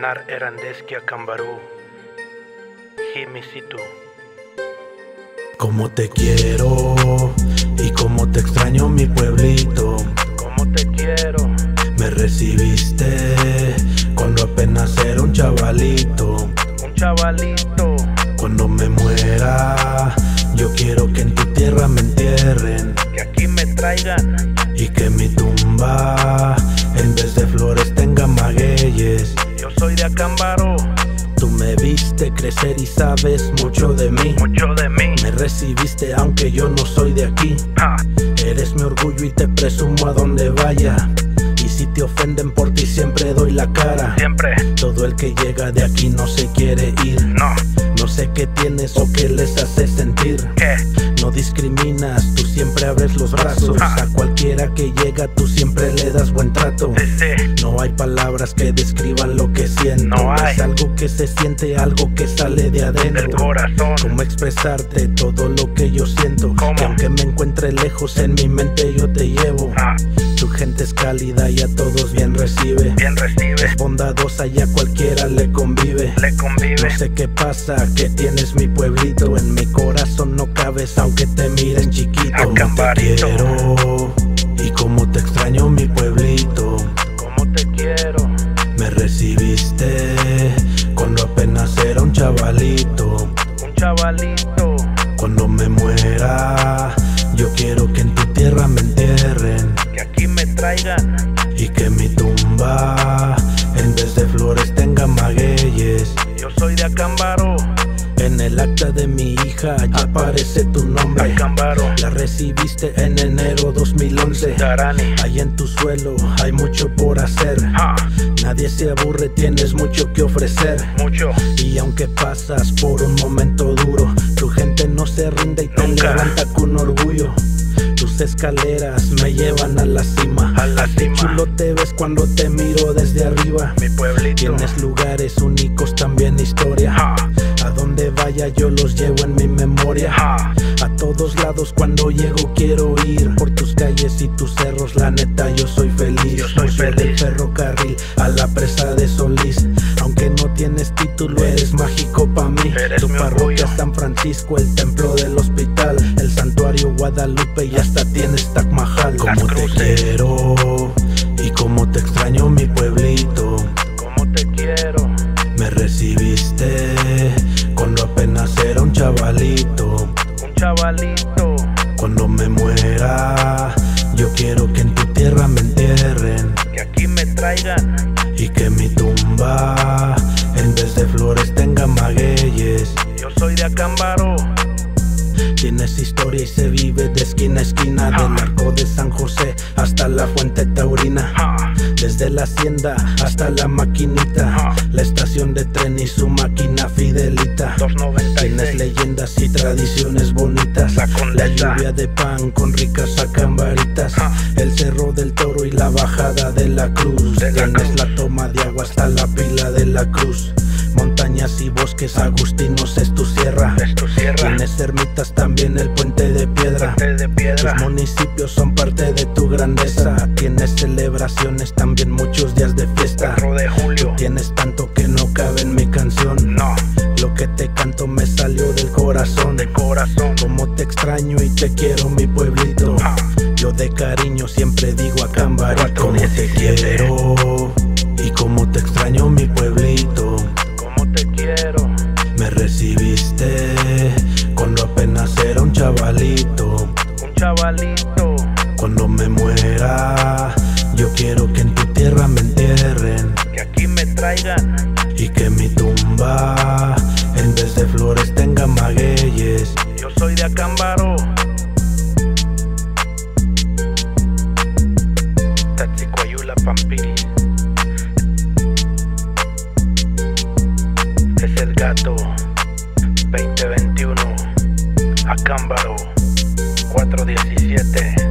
Nar Erandeskia Cambarú, Jimisitu. Como te quiero y como te extraño mi pueblito. De Acámbaro, Tú me viste crecer y sabes mucho de mí. mucho de mí. Me recibiste aunque yo no soy de aquí. Eres mi orgullo y te presumo a donde vaya. Y si te ofenden por ti siempre doy la cara. siempre, Todo el que llega de aquí no se quiere ir. no, No sé qué tienes o qué les hace sentir. No discriminas, tú siempre abres los brazos. A cualquiera que llega tú siempre le das buen trato. No hay palabras que describan lo que siento. Es algo que se siente, algo que sale de adentro. corazón. Cómo expresarte todo lo que yo siento. Que aunque me encuentre lejos en mi mente yo te llevo. Tu gente es cálida y a todos bien recibe. bien recibe, Es bondadosa y a cualquiera le convive. le convive. No sé qué pasa, que tienes mi pueblito. En mi corazón no cabes aunque te miren chiquito. Te Acambarito. quiero y como te extraño mi pueblito. Soy de Acámbaro, En el acta de mi hija ya aparece tu nombre. Acámbaro, La recibiste en enero 2011. Darani. Ahí en tu suelo hay mucho por hacer. Ja, Nadie se aburre, tienes mucho que ofrecer. mucho, Y aunque pasas por un momento duro, tu gente no se rinde y te Nunca. levanta con orgullo. Tus escaleras me llevan a la cima. a la Qué cima. chulo te ves cuando te miro desde arriba. Mi pueblito. Tienes lugares únicos, yo los llevo en mi memoria. A todos lados cuando llego quiero ir por tus calles y tus cerros, la neta yo soy feliz. Yo soy Museo del feliz. ferrocarril a la presa de Solís. Aunque no tienes título, eres mágico pa' mí. Eres tu parroquia. San Francisco, el templo del hospital, el santuario Guadalupe y hasta tienes Taj Mahal. Como te quiero y como te extraño mi pueblito. Chavalito. Cuando me muera, yo quiero que en tu tierra me entierren Que aquí me traigan, y que mi tumba en vez de flores tenga magueyes. yo soy de Acámbaro, Tienes historia y se vive de esquina a esquina, del arco de San José hasta la fuente taurina. ja, Desde la hacienda hasta la maquinita, la estación de tren y su máquina fidelita. Tienes 296. leyendas y tradiciones bonitas. La La lluvia de pan con ricas acambaritas. Ah. El cerro del toro y la bajada de la cruz. De la Tienes cruz. la toma de agua hasta la pila de la cruz. Montañas y bosques agustinos es tu sierra. Es tu sierra, Tienes ermitas también el puente de piedra. puente de piedra. Tus municipios son parte de tu grandeza. Tienes celebraciones, también muchos días de fiesta. 4 de julio, Tienes cariño siempre digo a Cambari Cuatro como te quiero y como te extraño, mi pueblito. como te quiero, Me recibiste cuando apenas era un chavalito. un chavalito. del Gato 2021 Acámbaro 417